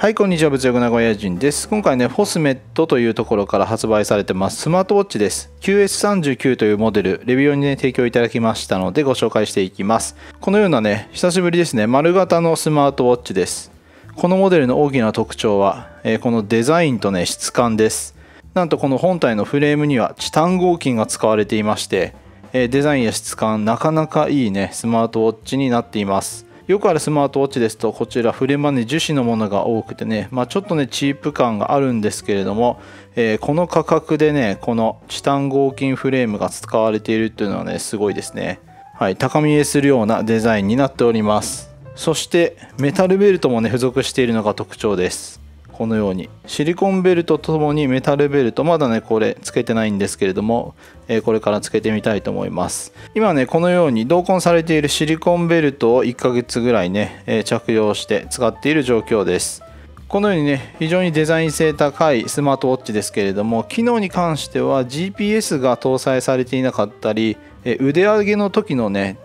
はい、こんにちは。物欲名古屋人です。今回ね、フォスメットというところから発売されてますスマートウォッチです。QS39 というモデル、レビューにね、提供いただきましたのでご紹介していきます。このようなね、久しぶりですね、丸型のスマートウォッチです。このモデルの大きな特徴は、えー、このデザインとね、質感です。なんとこの本体のフレームにはチタン合金が使われていまして、えー、デザインや質感、なかなかいいね、スマートウォッチになっています。よくあるスマートウォッチですとこちらフレマネ樹脂のものが多くてね、まあ、ちょっとねチープ感があるんですけれども、えー、この価格でねこのチタン合金フレームが使われているっていうのはねすごいですね。はい高見えするようなデザインになっております。そしてメタルベルトもね付属しているのが特徴です。このようにシリコンベルトとともにメタルベルトまだねこれつけてないんですけれども、えこれからつけてみたいと思います。今ねこのように同梱されているシリコンベルトを1ヶ月ぐらいね、え着用して使っている状況です。このようにね非常にデザイン性高いスマートウォッチですけれども機能に関しては GPS が搭載されていなかったり腕上げの時のね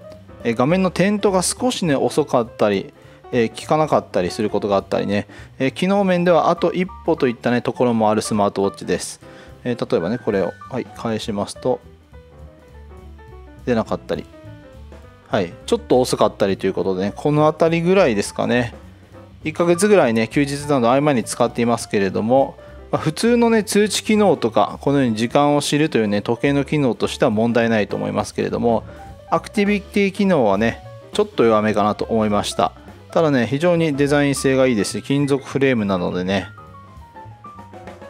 画面の点灯が少しね遅かったりえー、効かなかったりすることがあったりね、え、機能面ではあと一歩といったねところもあるスマートウォッチです、え、例えばねこれを、はい、返しますと出なかったり。はいちょっと遅かったりということでねこの辺りぐらいですかね。1ヶ月ぐらいね休日など合間に使っていますけれどもま普通のね通知機能とかこのように時間を知るというね時計の機能としては問題ないと思いますけれどもアクティビティ機能はねちょっと弱めかなと思いました。ただね非常にデザイン性がいいですし金属フレームなのでね、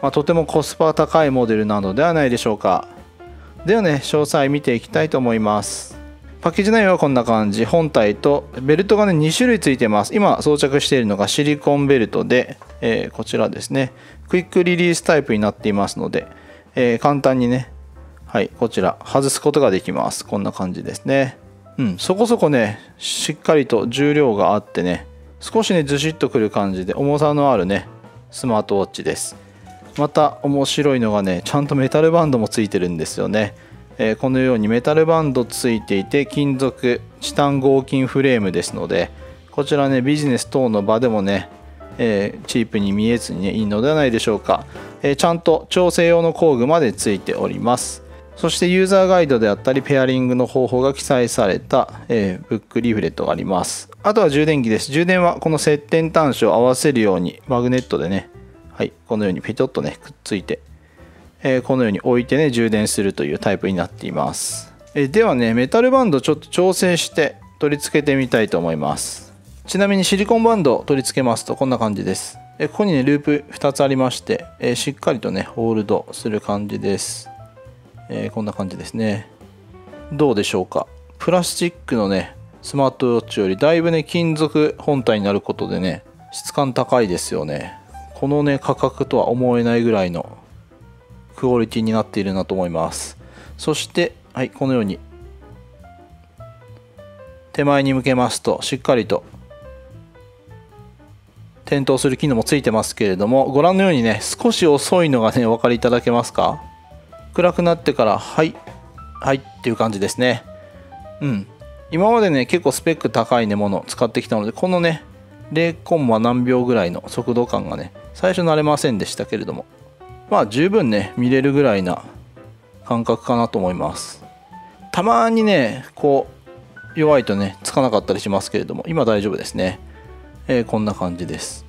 まあ、とてもコスパ高いモデルなのではないでしょうか。ではね詳細見ていきたいと思います。パッケージ内容はこんな感じ。本体とベルトがね2種類ついてます。今装着しているのがシリコンベルトで、えー、こちらですね。クイックリリースタイプになっていますので、えー、簡単にねはいこちら外すことができます。こんな感じですね。うん、そこそこねしっかりと重量があってね少しねずしっとくる感じで重さのあるねスマートウォッチです。また面白いのがねちゃんとメタルバンドもついてるんですよね、えー、このようにメタルバンドついていて金属チタン合金フレームですのでこちらねビジネス等の場でもね、えー、チープに見えずにねいいのではないでしょうか、えー、ちゃんと調整用の工具までついております。そしてユーザーガイドであったりペアリングの方法が記載された、えー、ブックリーフレットがあります。あとは充電器です。充電はこの接点端子を合わせるようにマグネットでね、はい、このようにペチョッとね、くっついて、えー、このように置いてね、充電するというタイプになっています。えー、ではね、メタルバンドちょっと調整して取り付けてみたいと思います。ちなみにシリコンバンドを取り付けますとこんな感じです。えここにね、ループ2つありまして、えしっかりとね、ホールドする感じです。えー、こんな感じですね。どうでしょうか？プラスチックのねスマートウォッチよりだいぶね金属本体になることでね質感高いですよね。このね価格とは思えないぐらいのクオリティになっているなと思います。そしてはいこのように手前に向けますとしっかりと点灯する機能もついてますけれどもご覧のようにね少し遅いのがねお分かりいただけますか？暗くなってからはいはいっていう感じですね。うん。今までね結構スペック高いねもの使ってきたのでこのね0コンマ何秒ぐらいの速度感がね最初慣れませんでしたけれどもまあ十分ね見れるぐらいな感覚かなと思います。たまにねこう弱いとねつかなかったりしますけれども今大丈夫ですね、えー、こんな感じです。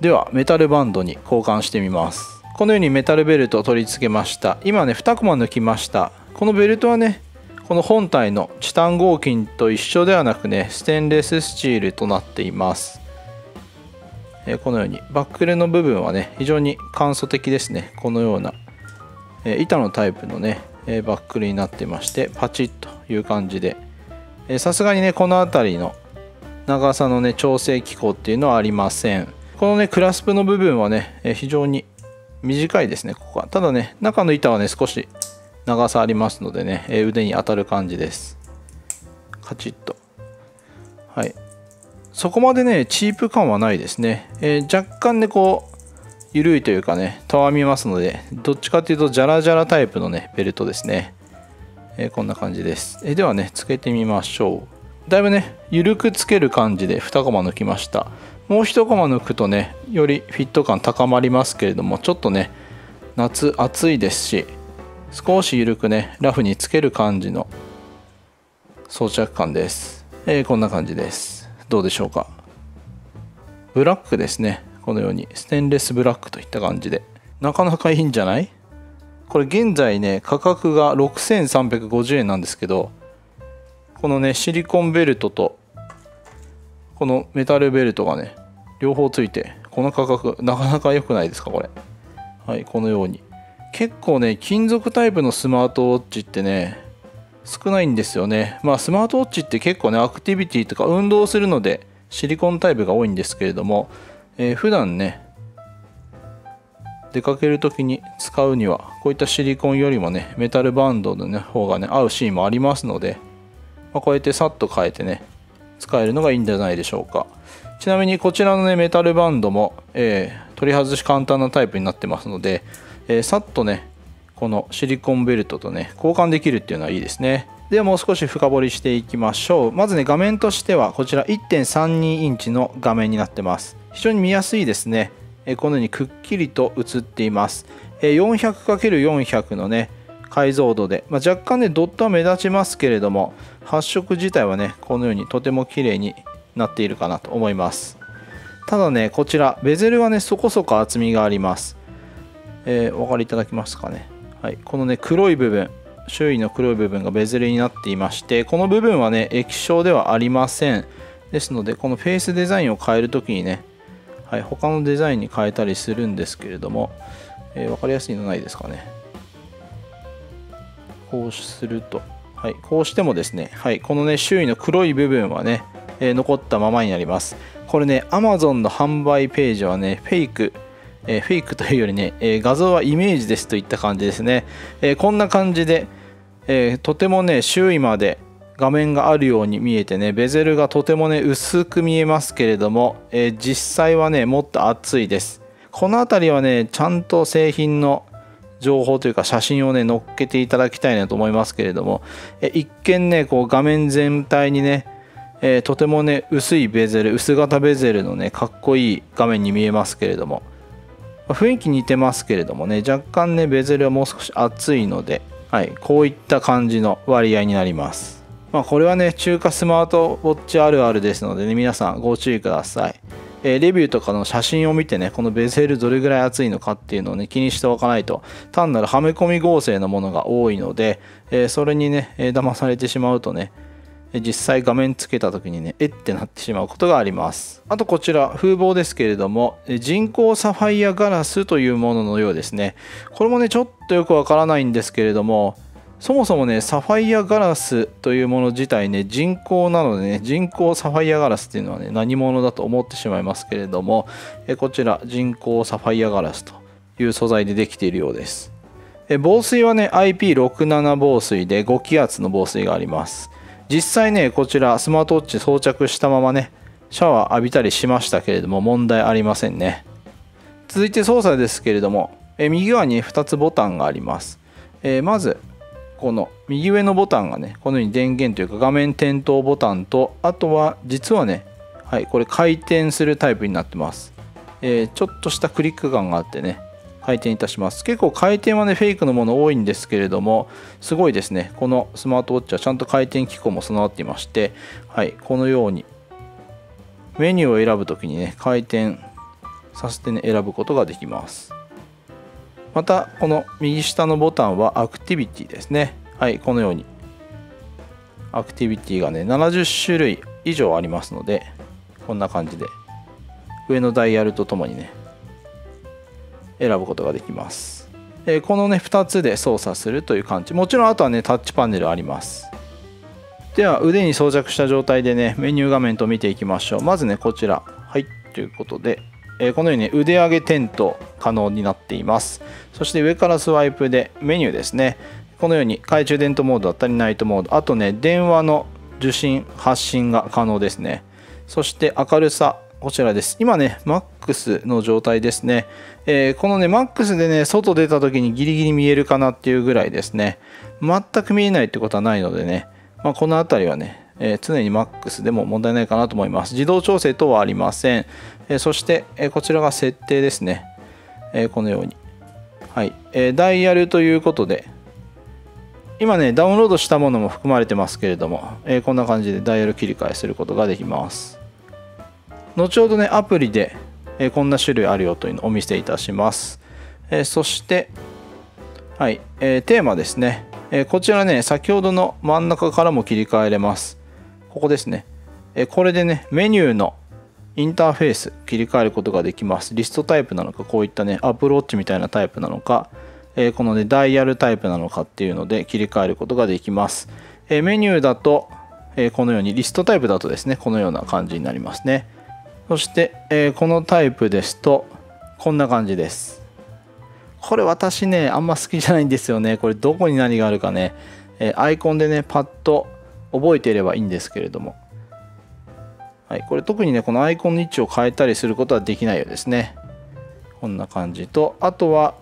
ではメタルバンドに交換してみます。このようにメタルベルトを取り付けました。今ね2コマ抜きました。このベルトはねこの本体のチタン合金と一緒ではなくねステンレススチールとなっています。このようにバックルの部分はね非常に簡素的ですね。このような板のタイプのねバックルになってましてパチッという感じで。さすがにねこの辺りの長さのね調整機構っていうのはありません。このねクラスプの部分はね非常に短いですねここは。ただね中の板はね少し長さありますのでね、え腕に当たる感じです。カチッと。はい。そこまでねチープ感はないですね、えー、若干ねこう緩いというかねたわみますのでどっちかというとジャラジャラタイプのねベルトですね、えー、こんな感じです、えー、ではねつけてみましょう。だいぶね緩くつける感じで2コマ抜きました。もう1コマ抜くとねよりフィット感高まりますけれどもちょっとね夏暑いですし少し緩くねラフにつける感じの装着感です、えー、こんな感じです。どうでしょうか。ブラックですね。このようにステンレスブラックといった感じで。なかなかいいんじゃない？これ現在ね価格が6350円なんですけどこのねシリコンベルトとこのメタルベルトがね両方ついてこの価格なかなか良くないですかこれ。はいこのように。結構ね金属タイプのスマートウォッチってね少ないんですよね。まあスマートウォッチって結構ねアクティビティとか運動するのでシリコンタイプが多いんですけれども、えー、普段ね出かける時に使うにはこういったシリコンよりもねメタルバンドの、ね、方がね合うシーンもありますので、まあ、こうやってさっと変えてね使えるのがいいんじゃないでしょうか。ちなみにこちらのねメタルバンドも、えー、取り外し簡単なタイプになってますので、えー、さっとねこのシリコンベルトとね交換できるっていうのはいいですね。ではもう少し深掘りしていきましょう。まずね画面としてはこちら1.32インチの画面になってます。非常に見やすいですね。このようにくっきりと映っています。400×400 のね解像度で、まあ、若干ねドットは目立ちますけれども発色自体はねこのようにとても綺麗になっているかなと思います。ただねこちらベゼルはねそこそこ厚みがあります、えー、お分かりいただけますかね。はい。このね黒い部分周囲の黒い部分がベゼルになっていましてこの部分はね液晶ではありません。ですのでこのフェイスデザインを変えるときにね、はい、他のデザインに変えたりするんですけれども、えー、分かりやすいのないですかね。こうすると、はい、こうしてもですね、はい、このね周囲の黒い部分はね、えー、残ったままになります。これね Amazon の販売ページはねフェイクえー、フェイクというよりね、えー、画像はイメージですといった感じですね、えー、こんな感じで、えとてもね周囲まで画面があるように見えてねベゼルがとてもね薄く見えますけれども、え実際はねもっと厚いです。この辺りはねちゃんと製品の情報というか写真をね載っけていただきたいなと思いますけれども、え一見ねこう画面全体にねえー、とてもね薄いベゼル薄型ベゼルのねかっこいい画面に見えますけれども。ま雰囲気似てますけれどもね若干ねベゼルはもう少し厚いので、はい、こういった感じの割合になります。まあこれはね中華スマートウォッチあるあるですのでね皆さんご注意ください。えレビューとかの写真を見てねこのベゼルどれぐらい厚いのかっていうのをね気にしておかないと単なるはめ込み合成のものが多いので、えそれにね、え騙されてしまうとね実際画面つけた時にねえってなってしまうことがあります。あとこちら風貌ですけれども人工サファイアガラスというもののようですね。これもねちょっとよくわからないんですけれどもそもそもねサファイアガラスというもの自体ね人工なのでね人工サファイアガラスっていうのはね何者だと思ってしまいますけれどもえこちら人工サファイアガラスという素材でできているようです。え防水はね IP67 防水で5気圧の防水があります。実際ねこちらスマートウォッチ装着したままねシャワー浴びたりしましたけれども問題ありませんね。続いて操作ですけれどもえ右側に2つボタンがあります、え、まずこの右上のボタンがねこのように電源というか画面点灯ボタンとあとは実はねはいこれ回転するタイプになってます、えー、ちょっとしたクリック感があってね回転いたします。結構回転はねフェイクのもの多いんですけれどもすごいですね。このスマートウォッチはちゃんと回転機構も備わっていましてはいこのようにメニューを選ぶ時にね回転させてね選ぶことができます。またこの右下のボタンはアクティビティですね。はいこのように。アクティビティがね70種類以上ありますのでこんな感じで。上のダイヤルとともにね選ぶことができます。えこのね2つで操作するという感じ。もちろんあとはねタッチパネルあります。では腕に装着した状態でねメニュー画面と見ていきましょう。まずねこちら。はいということで、えこのように、ね、腕上げ点灯可能になっていますそして上からスワイプでメニューですねこのように懐中電灯モードだったりナイトモードあとね電話の受信発信が可能ですねそして明るさこちらです。今ね、MAX の状態ですね。えー、このね、MAX でね、外出た時にギリギリ見えるかなっていうぐらいですね。全く見えないってことはないのでね、まあ、この辺りはね、え、常に MAX でも問題ないかなと思います。自動調整等はありません、え、そして、えこちらが設定ですね、えこのように。はい、えダイヤルということで今ねダウンロードしたものも含まれてますけれども、えこんな感じでダイヤル切り替えすることができます。後ほどねアプリで、えこんな種類あるよというのをお見せいたします、えそしてはい、え、テーマですね、え、こちらね先ほどの真ん中からも切り替えれます。ここですね、え、これでねメニューのインターフェース切り替えることができます。リストタイプなのかこういったねアプローチみたいなタイプなのか、えこのねダイヤルタイプなのかっていうので切り替えることができます、えメニューだと、えこのようにリストタイプだとですねこのような感じになりますね。そして、えこのタイプですとこんな感じです。これ私ね、あんま好きじゃないんですよね。これどこに何があるかね、え、アイコンでね、パッと覚えていればいいんですけれども。はい、これ特にね、このアイコンの位置を変えたりすることはできないようですね。こんな感じと、あとは、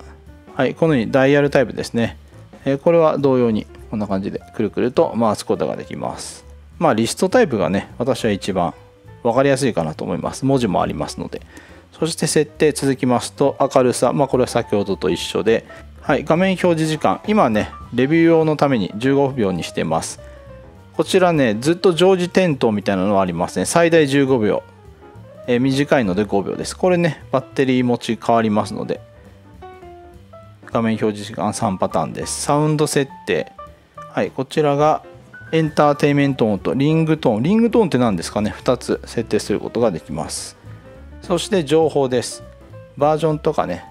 はい、このようにダイヤルタイプですね。えー、これは同様にこんな感じでくるくると回すことができます。まあ、リストタイプがね、私は一番分かりやすいかなと思います。文字もありますので。そして設定続きますと明るさ、まあ、これは先ほどと一緒で、はい、画面表示時間今ねレビュー用のために15秒にしてますこちらねずっと常時点灯みたいなのはありますね。最大15秒、えー、短いので5秒です。これねバッテリー持ち変わりますので。画面表示時間3パターンです。サウンド設定。はいこちらがエンターテイメント音とリングトーン。リングトーンって何ですかね？2つ設定することができます。そして情報です。バージョンとかね、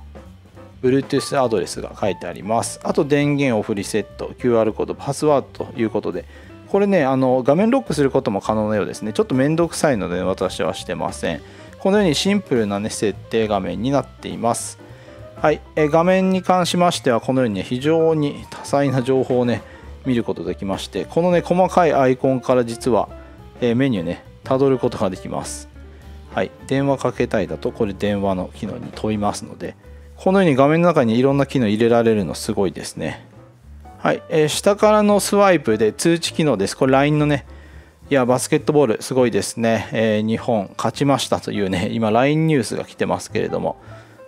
Bluetooth アドレスが書いてあります。あと電源オフリセット、QR コード、パスワードということで、これね、あの画面ロックすることも可能なようですね。ちょっとめんどくさいので、私はしてません。このようにシンプルな、ね、設定画面になっています。はい、え画面に関しましては、このように、ね、非常に多彩な情報をね、見ることができまして、このね、細かいアイコンから実は、えメニューね、たどることができます。はい、電話かけたいだとこれ電話の機能に飛びますのでこのように画面の中にいろんな機能入れられるのすごいですねはい、えー、下からのスワイプで通知機能です。これ LINE のねいやバスケットボールすごいですね、えー、日本勝ちましたというね 今 LINE ニュースが来てますけれども。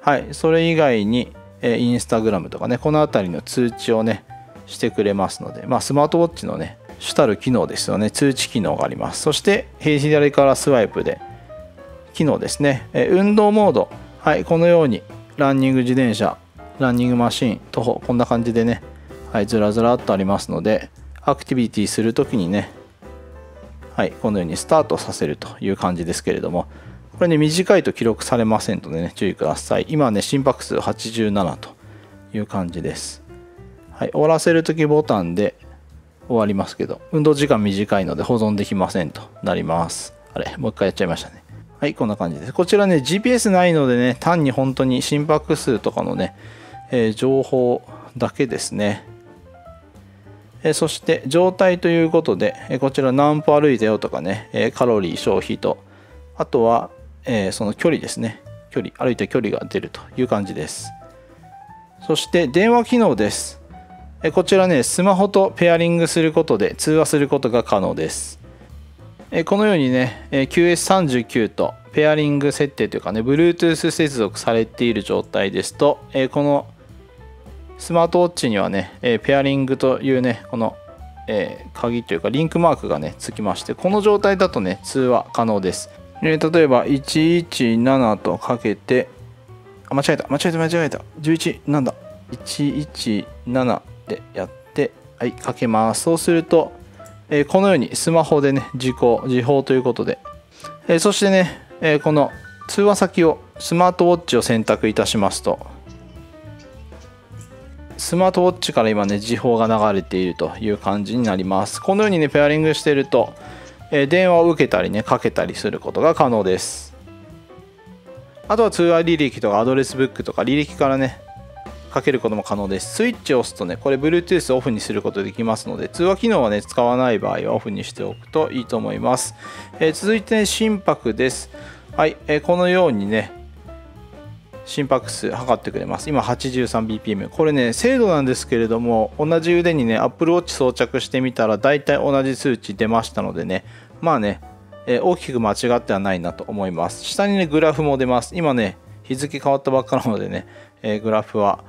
はい。それ以外に、えー、インスタグラムとかねこの辺りの通知をねしてくれますので。まあスマートウォッチのね主たる機能ですよね。通知機能があります。そして左からスワイプで機能ですね、え運動モード、はい、このようにランニング自転車、ランニングマシン、徒歩、こんな感じでね、はい、ずらずらっとありますので、アクティビティするときにね、はい、このようにスタートさせるという感じですけれども、これね、短いと記録されませんのでね、注意ください。今ね、心拍数87という感じです。はい、終わらせるときボタンで終わりますけど、運動時間短いので保存できませんとなります。あれ、もう一回やっちゃいましたね。はい、こんな感じです。こちらね、GPS ないのでね、単に本当に心拍数とかのね、えー、情報だけですね。え、そして、状態ということで、え、こちら何歩歩いたよとかね、えカロリー消費と、あとは、えその距離ですね。距離、歩いた距離が出るという感じです。そして、電話機能です。えこちらね、スマホとペアリングすることで通話することが可能です。えこのようにね、QS39 とペアリング設定というかね、Bluetooth 接続されている状態ですと、えこのスマートウォッチにはね、えペアリングというね、この、え鍵というかリンクマークがね、つきまして、この状態だとね、通話可能です。え例えば、117とかけて、あ、間違えた、間違えた、間違えた。11、なんだ？117でやって、はい、かけます。そうすると、えこのようにスマホでね時効時報ということで、えそしてね、えこの通話先をスマートウォッチを選択いたしますとスマートウォッチから今ね時報が流れているという感じになりますこのようにねペアリングしてると、え電話を受けたりねかけたりすることが可能ですあとは通話履歴とかアドレスブックとか履歴からねかけることも可能です。スイッチを押すとね、これ Bluetooth をオフにすることできますので、通話機能はね、使わない場合はオフにしておくといいと思います。えー、続いて、ね、心拍です。はい、えー、このようにね、心拍数測ってくれます。今 83bpm これね精度なんですけれども同じ腕にね Apple Watch 装着してみたら大体同じ数値出ましたのでね。まあね、えー、大きく間違ってはないなと思います。下にねグラフも出ます。今ね日付変わったばっかなのでね、えー、グラフは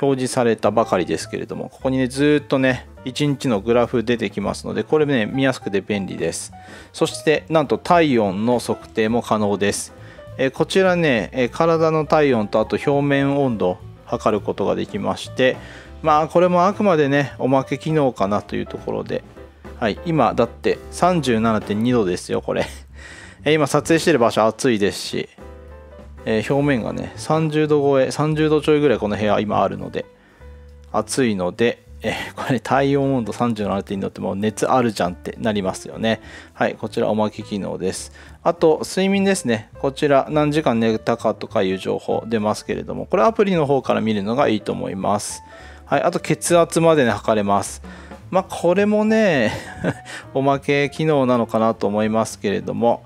表示されたばかりですけれどもここにねずっとね1日のグラフ出てきますのでこれね見やすくて便利です。そしてなんと体温の測定も可能です。えこちらね、え体の体温とあと表面温度測ることができましてまあこれもあくまでねおまけ機能かなというところではい今だって37.2度ですよこれ。今撮影してる場所暑いですし、え表面がね30度超え30度ちょいぐらいこの部屋今あるので暑いのでえこれ体温温度37.2度ってもう熱あるじゃんってなりますよね。はい、こちらおまけ機能です。あと、睡眠ですね。こちら何時間寝たかとかいう情報出ますけれども、これアプリの方から見るのがいいと思います。はい、あと血圧までね、測れます。まあ、これもね、おまけ機能なのかなと思いますけれども、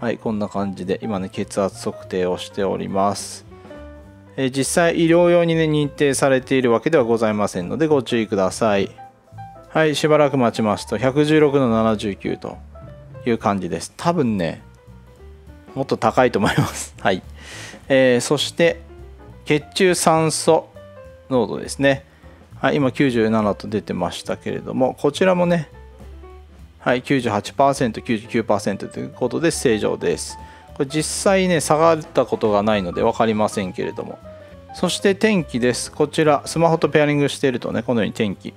はい、こんな感じで今ね、血圧測定をしております。え実際医療用にね認定されているわけではございませんのでご注意ください。はいしばらく待ちますと116の79という感じです。多分ねもっと高いと思います。はい、えー、そして血中酸素濃度ですね。はい、今97と出てましたけれどもこちらもねはい 98%99% ということで正常です。これ実際ね下がったことがないので分かりませんけれども。そして天気です。こちらスマホとペアリングしているとねこのように天気。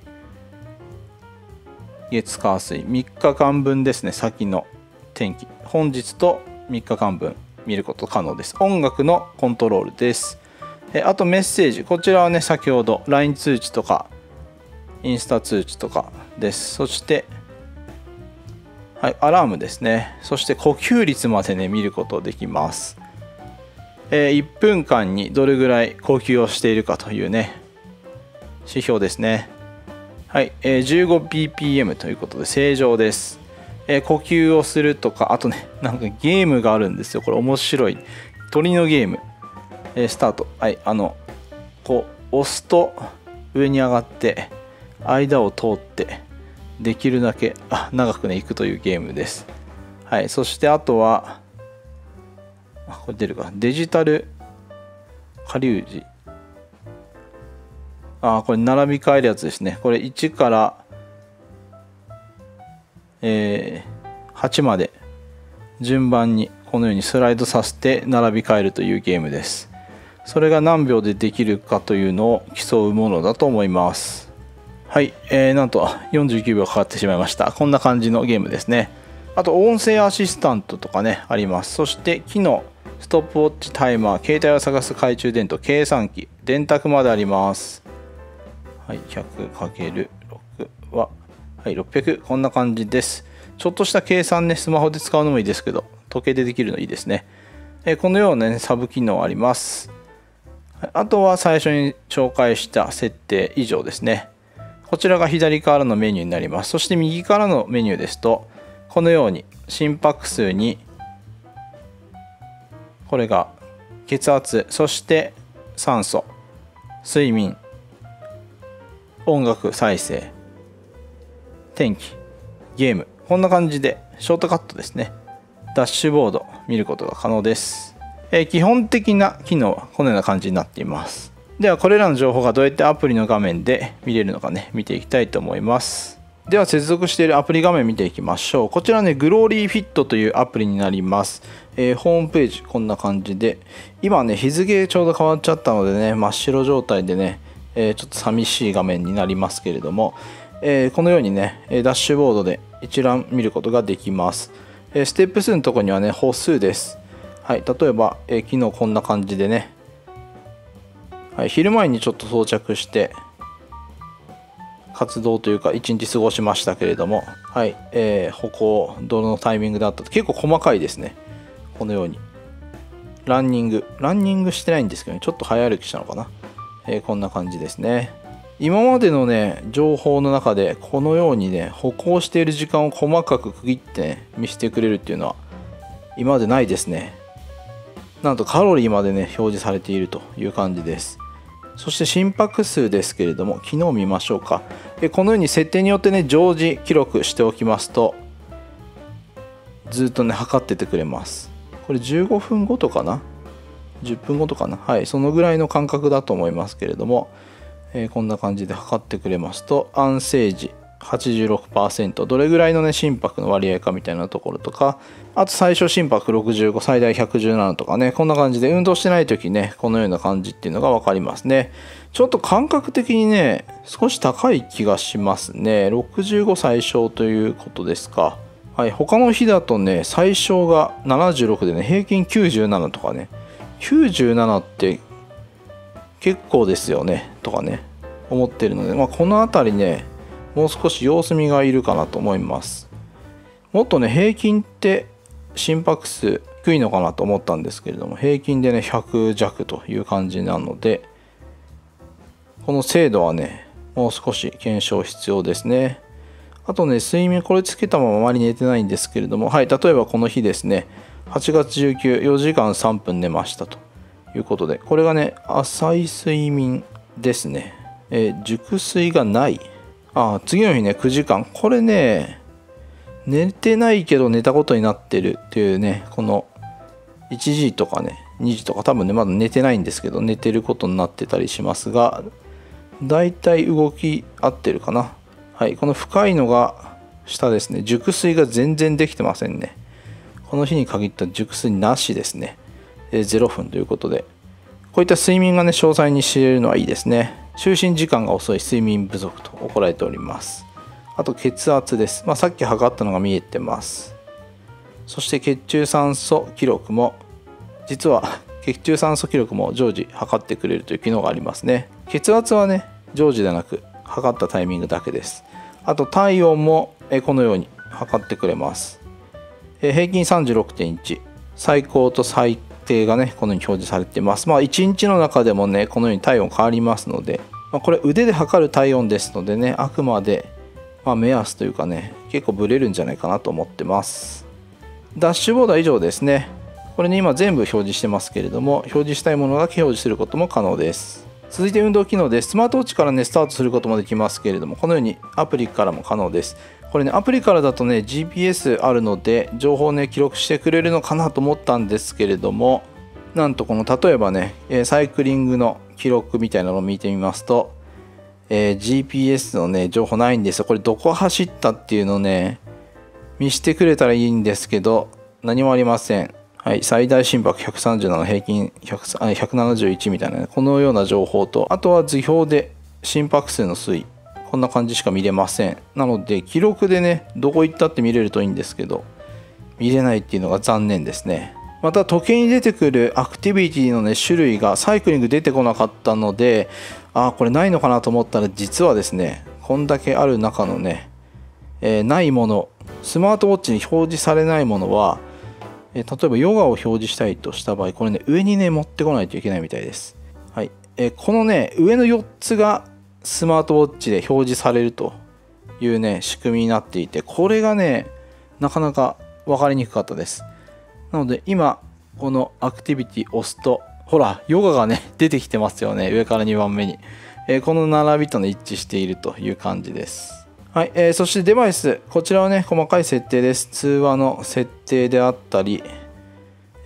月火水。3日間分ですね先の天気。本日と3日間分見ること可能です。音楽のコントロールです。えあとメッセージ。こちらはね先ほど LINE 通知とかインスタ通知とかです。そしてはい、アラームですね。そして呼吸率までね見ることできます、えー、1分間にどれぐらい呼吸をしているかというね指標ですね。はい、えー、15ppm ということで正常です、えー、呼吸をするとかあとねなんかゲームがあるんですよ。これ面白い。鳥のゲーム、えー、スタート。はいあのこう押すと上に上がって間を通ってできるだけ長くねいくというゲームです。はい、そしてあとはこれ出るか。デジタル下流時あこれ並び替えるやつですね。これ1から、えー、8まで。順番にこのようにスライドさせて並び替えるというゲームです。それが何秒でできるかというのを競うものだと思います。はい、えー、なんと49秒かかってしまいました。こんな感じのゲームですね。あと、音声アシスタントとかね、あります。そして、機能、ストップウォッチ、タイマー、携帯を探す懐中電灯、計算機、電卓まであります。はい、100×6 は、はい、600。こんな感じです。ちょっとした計算ね、スマホで使うのもいいですけど、時計でできるのいいですね。えー、このような、ね、サブ機能あります。あとは最初に紹介した設定以上ですね。こちらが左からのメニューになります。そして右からのメニューですと、このように心拍数に、これが血圧、そして酸素、睡眠、音楽再生、天気、ゲーム、こんな感じでショートカットですね。ダッシュボード見ることが可能です。えー、基本的な機能はこのような感じになっています。ではこれらの情報がどうやってアプリの画面で見れるのかね見ていきたいと思います。では接続しているアプリ画面見ていきましょう。こちらねグローリーフィットというアプリになります、えー、ホームページこんな感じで。今ね日付ちょうど変わっちゃったのでね真っ白状態でね、えー、ちょっと寂しい画面になりますけれども、えー、このようにねダッシュボードで一覧見ることができます、えステップ数のとこにはね歩数です。はい例えば、え昨日こんな感じでねはい、昼前にちょっと到着して活動というか一日過ごしましたけれども、はいえー、歩行どのタイミングだったと結構細かいですね。このように。ランニング。ランニングしてないんですけど、ね、ちょっと早歩きしたのかな、えー、こんな感じですね。今までのね情報の中でこのようにね歩行している時間を細かく区切って、ね、見せてくれるっていうのは今までないですね。なんとカロリーまでね表示されているという感じです。そして心拍数ですけれども昨日見ましょうか。このように設定によってね常時記録しておきますとずっとね測っててくれます。これ15分ごとかな？10分ごとかな？はいそのぐらいの間隔だと思いますけれども、えー、こんな感じで測ってくれますと安静時86%どれぐらいのね心拍の割合かみたいなところとか。あと最小心拍65最大117とかね。こんな感じで運動してない時ねこのような感じっていうのが分かりますね。ちょっと感覚的にね少し高い気がしますね。65最小ということですか。はい他の日だとね最小が76でね平均97とかね。97って結構ですよねとかね思ってるので、まあ、この辺りねもう少し様子見がいるかなと思います。もっとね平均って心拍数低いのかなと思ったんですけれども平均でね100弱という感じなのでこの精度はねもう少し検証必要ですね。あとね睡眠これつけたままあまり寝てないんですけれどもはい例えばこの日ですね8月194時間3分寝ましたということでこれがね浅い睡眠ですね、えー、熟睡がないあ次の日ね9時間。これね寝てないけど寝たことになってるっていうねこの1時とかね2時とか多分ねまだ寝てないんですけど寝てることになってたりしますがだいたい動き合ってるかな。はいこの深いのが下ですね。熟睡が全然できてませんね。この日に限った熟睡なしですね。0分ということで。こういった睡眠がね詳細に知れるのはいいですね。就寝時間が遅い睡眠不足と怒られております。あと血圧です、まあ、さっき測ったのが見えてます。そして血中酸素記録も実は 血中酸素記録も常時測ってくれるという機能がありますね。血圧はね常時ではなく測ったタイミングだけです。あと体温もこのように測ってくれます。平均36.1最高と最定がねこのように表示されてます。まあ1日の中でもねこのように体温変わりますので、まあ、これ腕で測る体温ですのでねあくまでまあ目安というかね結構ブレるんじゃないかなと思ってます。ダッシュボードは以上ですね。これね今全部表示してますけれども表示したいものだけ表示することも可能です。続いて運動機能です。スマートウォッチからねスタートすることもできますけれどもこのようにアプリからも可能です。これねアプリからだとね GPS あるので情報をね記録してくれるのかなと思ったんですけれどもなんとこの例えばねサイクリングの記録みたいなのを見てみますと、えー、GPS のね情報ないんですよ。これどこ走ったっていうのね見してくれたらいいんですけど何もありません。はい、最大心拍137平均171みたいな、ね、このような情報とあとは図表で心拍数の推移。こんな感じしか見れません。なので記録でねどこ行ったって見れるといいんですけど見れないっていうのが残念ですね。また時計に出てくるアクティビティのね種類がサイクリング出てこなかったのでああこれないのかなと思ったら実はですねこんだけある中のね、えー、ないものスマートウォッチに表示されないものは、えー、例えばヨガを表示したいとした場合これね上にね持ってこないといけないみたいです。はい、えー、このね上の4つがスマートウォッチで表示されるというね仕組みになっていてこれがねなかなか分かりにくかったです。なので今このアクティビティ押すとほらヨガがね 出てきてますよね。上から2番目に、えー、この並びとね一致しているという感じです。はい、えー、そしてデバイス。こちらはね細かい設定です。通話の設定であったり、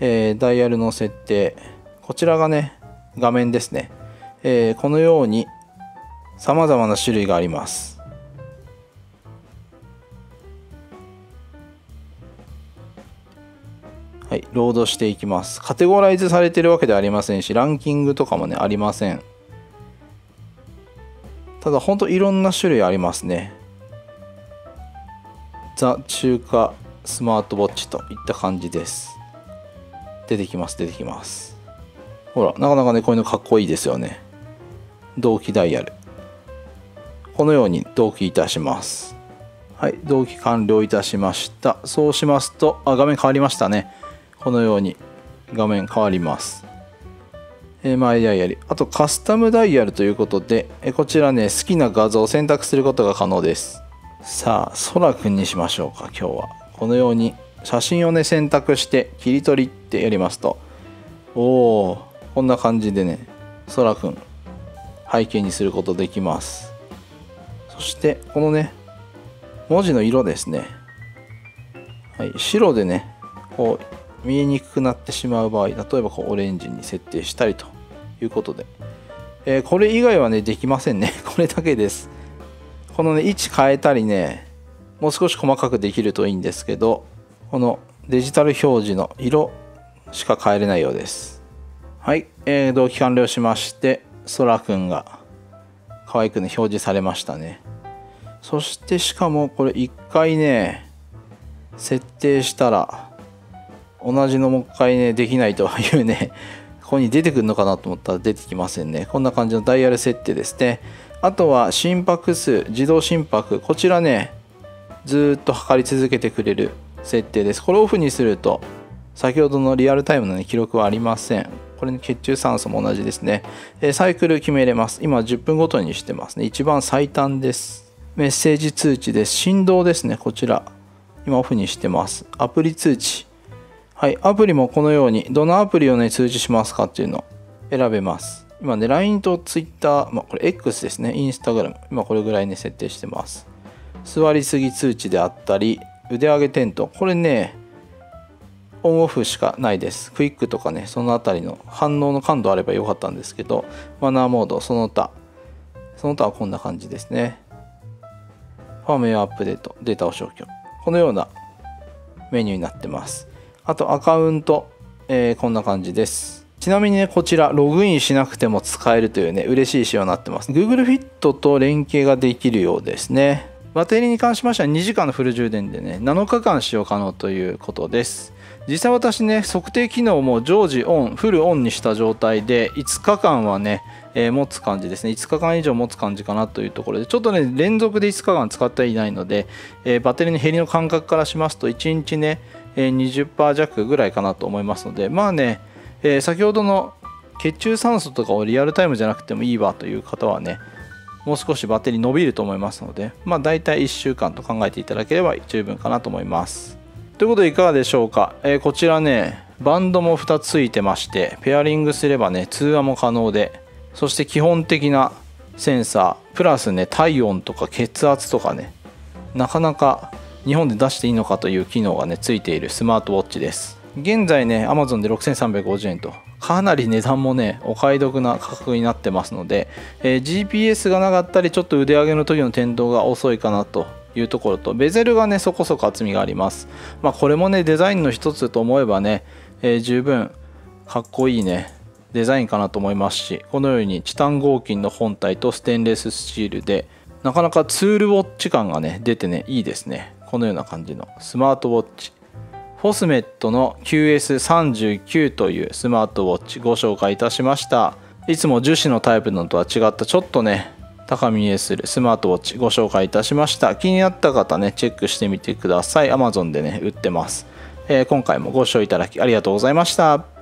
えー、ダイヤルの設定。こちらがね画面ですね、え、このように様々な種類があります。ロードしていきます。カテゴライズされてるわけではありませんし、ランキングとかもね、ありません。ただ、ほんといろんな種類ありますね。ザ・中華スマートウォッチといった感じです。出てきます、出てきます。ほら、なかなかね、こういうのかっこいいですよね。同期ダイヤル。このように同期いたします。はい、同期完了いたしました。そうしますと、あ、画面変わりましたね。このように画面変わります。えマイダイヤル。あとカスタムダイヤルということで、えこちらね、好きな画像を選択することが可能です。さあ、そらくんにしましょうか、今日は。このように写真をね、選択して切り取りってやりますと、おおこんな感じでねそらくん背景にすることできますそしてこのね文字の色ですねはい白でねこう見えにくくなってしまう場合例えばこうオレンジに設定したりということで、えー、これ以外はねできませんね。これだけです。このね位置変えたりねもう少し細かくできるといいんですけどこのデジタル表示の色しか変えれないようです。はい、えー、同期完了しましてそらくんが可愛くね表示されましたね。そしてしかもこれ一回ね設定したら同じのもう一回ねできないというね。ここに出てくるのかなと思ったら出てきませんね。こんな感じのダイヤル設定ですね。あとは心拍数自動心拍。こちらねずっと測り続けてくれる設定です。これオフにすると先ほどのリアルタイムの、ね、記録はありません。これ、ね、血中酸素も同じですね、えサイクル決めれます。今10分ごとにしてますね。一番最短です。メッセージ通知です。振動ですねこちら。今オフにしてます。アプリ通知。はいアプリもこのようにどのアプリをね通知しますかっていうのを選べます。今ね LINE と Twitter、まあ、これ X ですね。Instagram 今これぐらいね設定してます。座りすぎ通知であったり腕上げテント。これねオンオフしかないです。クイックとかねそのあたりの反応の感度あればよかったんですけどマナーモードその他。その他はこんな感じですね。ファームウェアアップデートデータを消去。このようなメニューになってます。あとアカウント、えー、こんな感じです。ちなみにねこちらログインしなくても使えるというね嬉しい仕様になってます。Google Fit と連携ができるようですね。バッテリーに関しましては2時間のフル充電でね7日間使用可能ということです。実際私ね測定機能も常時オンフルオンにした状態で5日間はね、えー、持つ感じですね。5日間以上持つ感じかなというところでちょっとね連続で5日間使ってはいないので、えー、バッテリーの減りの感覚からしますと1日ね、20%弱ぐらいかなと思いますのでまあね、え先ほどの血中酸素とかをリアルタイムじゃなくてもいいわという方はねもう少しバッテリー伸びると思いますのでまあ大体1週間と考えていただければ十分かなと思います。ということでいかがでしょうか、えー、こちらねバンドも2つついてましてペアリングすればね通話も可能でそして基本的なセンサープラスね体温とか血圧とかねなかなか日本で出していいのかという機能がねついているスマートウォッチです。現在ね Amazon で6350円と。かなり値段もねお買い得な価格になってますので、えー、GPS がなかったりちょっと腕上げの時の点灯が遅いかなというところとベゼルがねそこそこ厚みがあります、まあ、これもねデザインの一つと思えばね、えー、十分かっこいいねデザインかなと思いますしこのようにチタン合金の本体とステンレススチールでなかなかツールウォッチ感がね出てねいいですね。このような感じのスマートウォッチ。フォスメットの QS39 というスマートウォッチご紹介いたしました。いつも樹脂のタイプのとは違ったちょっとね高見えするスマートウォッチご紹介いたしました。気になった方ねチェックしてみてください。Amazon でね売ってます、えー、今回もご視聴いただきありがとうございました。